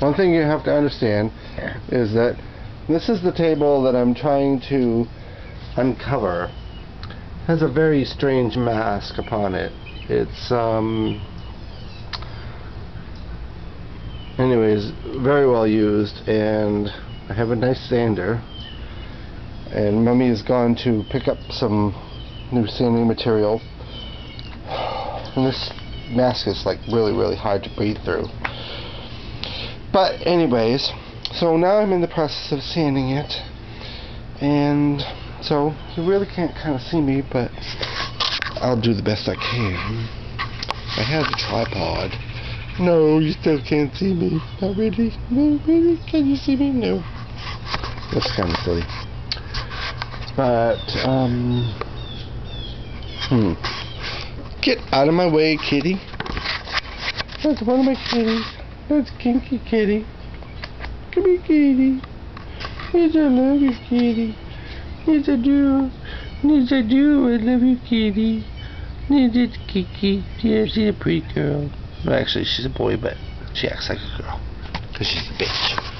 one thing you have to understand is that this is the table that I'm trying to uncover. It has a very strange mask upon it. It's um anyways very well used and I have a nice sander and mummy has gone to pick up some new sanding material and this mask is like really really hard to breathe through but anyways so now I'm in the process of sanding it. And so you really can't kind of see me but I'll do the best I can. I have a tripod. No you still can't see me. Not really. No really. Can you see me? No. That's kind of silly. But um hmm. Get out of my way kitty. That's one of my kitties that's kinky kitty. Come here kitty. Yes I love you kitty. Yes I do yes I do I love you kitty. Yes it's Kiki yeah she's a pretty girl. Well, actually she's a boy but she acts like a girl because she's a bitch